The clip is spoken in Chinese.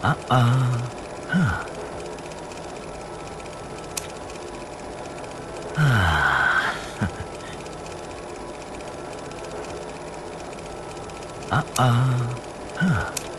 啊啊，啊啊，啊啊，啊。